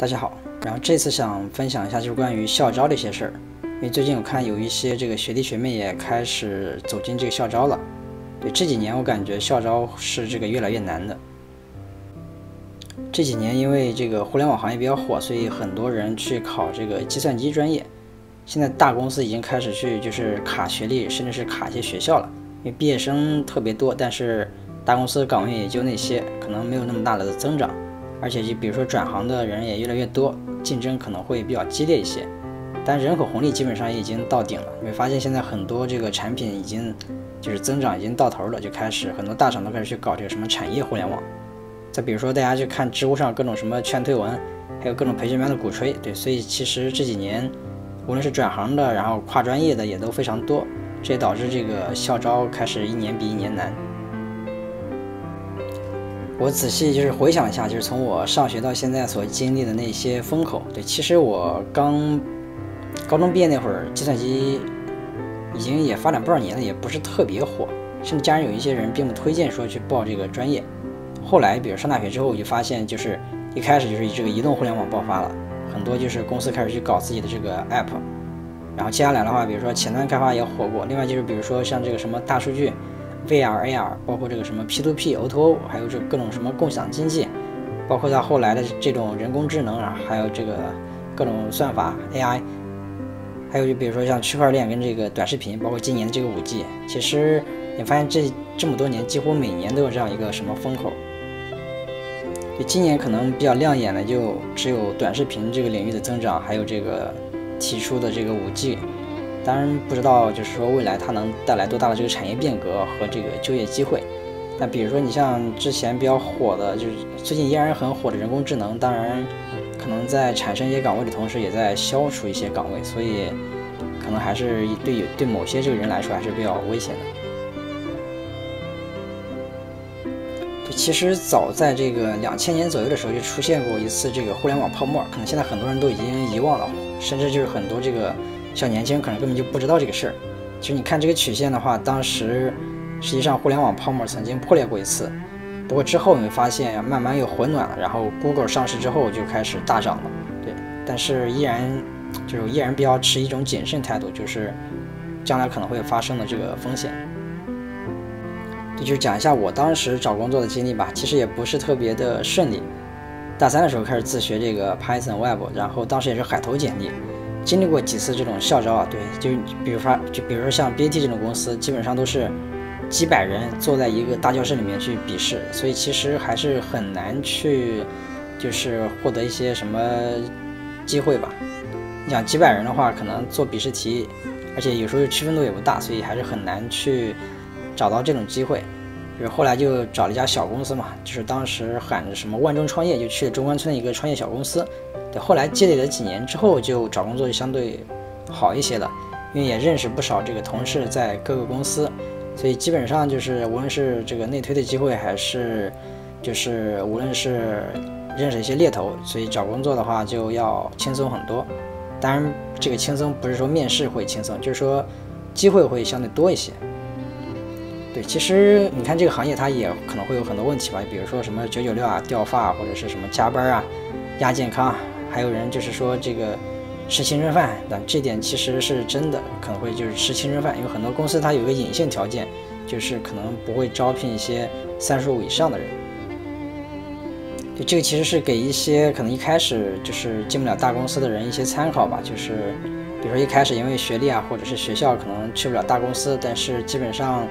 大家好，然后这次想分享一下就是关于校招的一些事儿，因为最近我看有一些这个学弟学妹也开始走进这个校招了。对这几年我感觉校招是这个越来越难的。这几年因为这个互联网行业比较火，所以很多人去考这个计算机专业。现在大公司已经开始去就是卡学历，甚至是卡一些学校了，因为毕业生特别多，但是大公司岗位也就那些，可能没有那么大的增长。而且就比如说转行的人也越来越多，竞争可能会比较激烈一些，但人口红利基本上也已经到顶了。你会发现现在很多这个产品已经就是增长已经到头了，就开始很多大厂都开始去搞这个什么产业互联网。再比如说大家去看知乎上各种什么劝退文，还有各种培训班的鼓吹，对，所以其实这几年无论是转行的，然后跨专业的也都非常多，这也导致这个校招开始一年比一年难。我仔细就是回想一下，就是从我上学到现在所经历的那些风口。对，其实我刚高中毕业那会儿，计算机已经也发展不少年了，也不是特别火，甚至家人有一些人并不推荐说去报这个专业。后来，比如上大学之后，我就发现，就是一开始就是这个移动互联网爆发了，很多就是公司开始去搞自己的这个 app。然后接下来的话，比如说前端开发也火过，另外就是比如说像这个什么大数据。VR、AR，包括这个什么 P2P、O2O，还有这各种什么共享经济，包括到后来的这种人工智能啊，还有这个各种算法 AI，还有就比如说像区块链跟这个短视频，包括今年的这个五 G，其实你发现这这么多年，几乎每年都有这样一个什么风口。就今年可能比较亮眼的，就只有短视频这个领域的增长，还有这个提出的这个五 G。当然不知道，就是说未来它能带来多大的这个产业变革和这个就业机会。但比如说你像之前比较火的，就是最近依然很火的人工智能，当然可能在产生一些岗位的同时，也在消除一些岗位，所以可能还是对对某些这个人来说还是比较危险的。其实早在这个两千年左右的时候就出现过一次这个互联网泡沫，可能现在很多人都已经遗忘了，甚至就是很多这个。像年轻人可能根本就不知道这个事儿。其实你看这个曲线的话，当时实际上互联网泡沫曾经破裂过一次，不过之后你会发现慢慢又回暖了。然后 Google 上市之后就开始大涨了，对。但是依然就是依然比较持一种谨慎态度，就是将来可能会发生的这个风险。这就是讲一下我当时找工作的经历吧。其实也不是特别的顺利。大三的时候开始自学这个 Python Web，然后当时也是海投简历。经历过几次这种校招啊，对，就比如发，就比如说像 BAT 这种公司，基本上都是几百人坐在一个大教室里面去笔试，所以其实还是很难去，就是获得一些什么机会吧。你想几百人的话，可能做笔试题，而且有时候区分度也不大，所以还是很难去找到这种机会。就是后来就找了一家小公司嘛，就是当时喊着什么万众创业，就去了中关村的一个创业小公司。对，后来积累了几年之后，就找工作就相对好一些了，因为也认识不少这个同事在各个公司，所以基本上就是无论是这个内推的机会，还是就是无论是认识一些猎头，所以找工作的话就要轻松很多。当然，这个轻松不是说面试会轻松，就是说机会会相对多一些。对，其实你看这个行业它也可能会有很多问题吧，比如说什么九九六啊、掉发或者是什么加班啊、亚健康。还有人就是说这个吃青春饭，但这点其实是真的，可能会就是吃青春饭，因为很多公司它有个隐性条件，就是可能不会招聘一些三十五以上的人。就这个其实是给一些可能一开始就是进不了大公司的人一些参考吧，就是比如说一开始因为学历啊或者是学校可能去不了大公司，但是基本上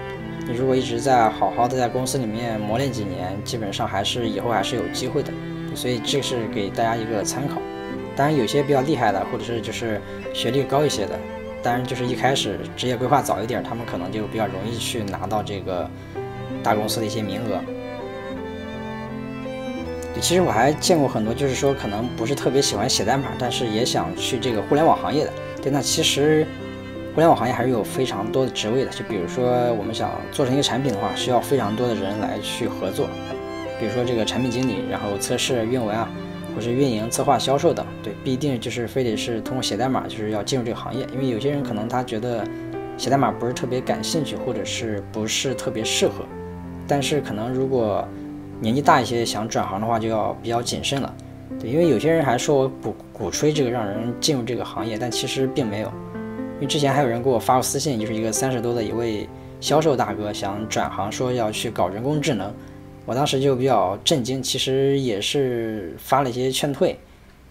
你如果一直在好好的在公司里面磨练几年，基本上还是以后还是有机会的。所以这是给大家一个参考。当然，有些比较厉害的，或者是就是学历高一些的，当然就是一开始职业规划早一点，他们可能就比较容易去拿到这个大公司的一些名额。其实我还见过很多，就是说可能不是特别喜欢写代码，但是也想去这个互联网行业的。对，那其实互联网行业还是有非常多的职位的。就比如说我们想做成一个产品的话，需要非常多的人来去合作。比如说这个产品经理，然后测试、运维啊，或是运营、策划、销售等，对，不一定就是非得是通过写代码，就是要进入这个行业。因为有些人可能他觉得写代码不是特别感兴趣，或者是不是特别适合。但是可能如果年纪大一些想转行的话，就要比较谨慎了。对，因为有些人还说我鼓鼓吹这个让人进入这个行业，但其实并没有。因为之前还有人给我发过私信，就是一个三十多的一位销售大哥想转行，说要去搞人工智能。我当时就比较震惊，其实也是发了一些劝退，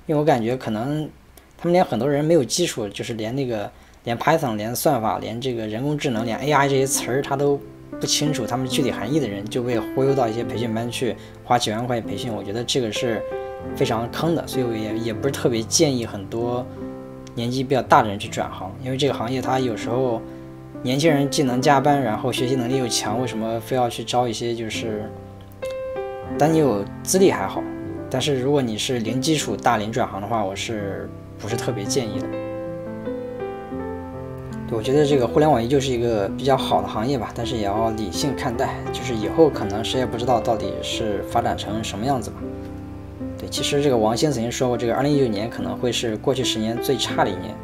因为我感觉可能他们连很多人没有基础，就是连那个连 Python、连算法、连这个人工智能、连 AI 这些词儿他都不清楚他们具体含义的人，就被忽悠到一些培训班去花几万块培训，我觉得这个是。非常坑的，所以我也也不是特别建议很多年纪比较大的人去转行，因为这个行业它有时候年轻人既能加班，然后学习能力又强，为什么非要去招一些就是，但你有资历还好，但是如果你是零基础大龄转行的话，我是不是特别建议的？我觉得这个互联网依旧是一个比较好的行业吧，但是也要理性看待，就是以后可能谁也不知道到底是发展成什么样子吧。其实这个王兴曾经说过，这个二零一九年可能会是过去十年最差的一年，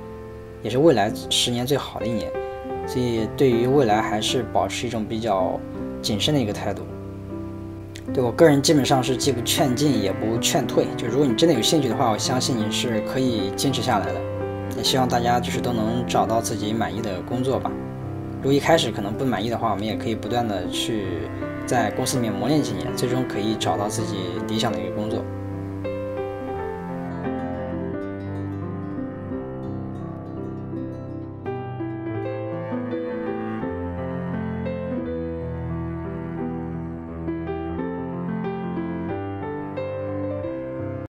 也是未来十年最好的一年。所以对于未来还是保持一种比较谨慎的一个态度。对我个人基本上是既不劝进也不劝退。就如果你真的有兴趣的话，我相信你是可以坚持下来的。也希望大家就是都能找到自己满意的工作吧。如果一开始可能不满意的话，我们也可以不断的去在公司里面磨练几年，最终可以找到自己理想的一个工作。